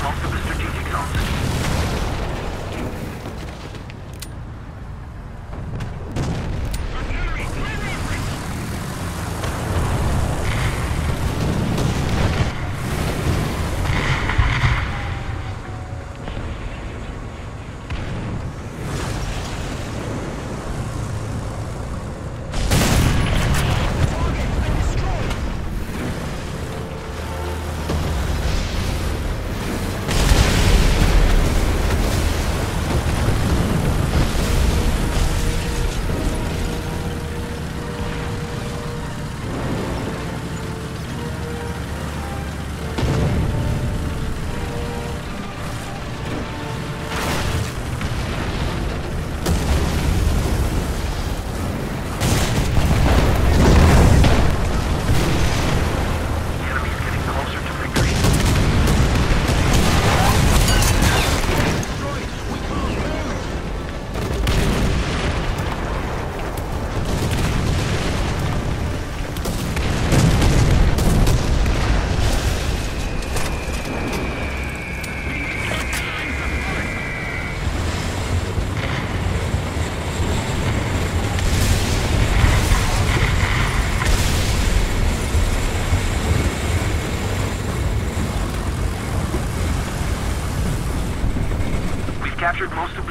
好。Captured most of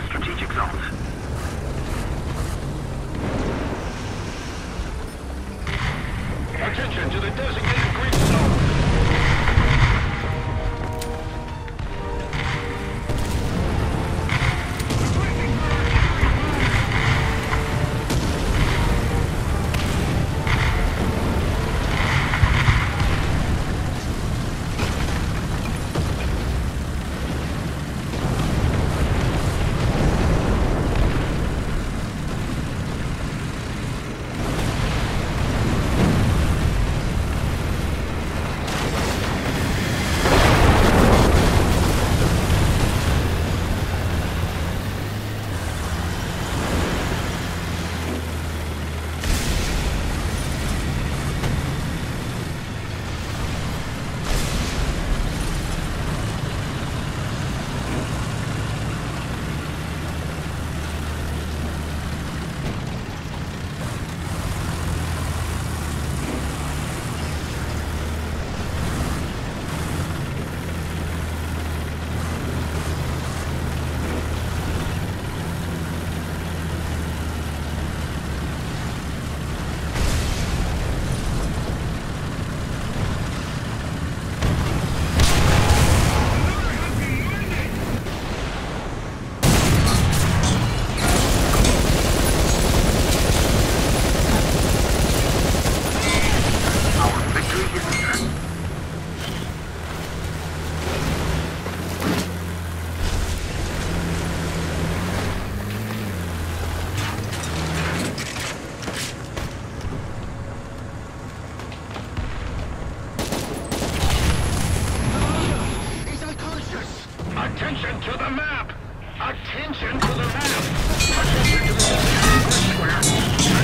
Attention to the map! Attention to the map! Attention to the square!